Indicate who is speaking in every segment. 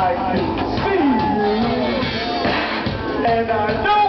Speaker 1: I can see you, and I know.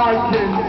Speaker 1: I can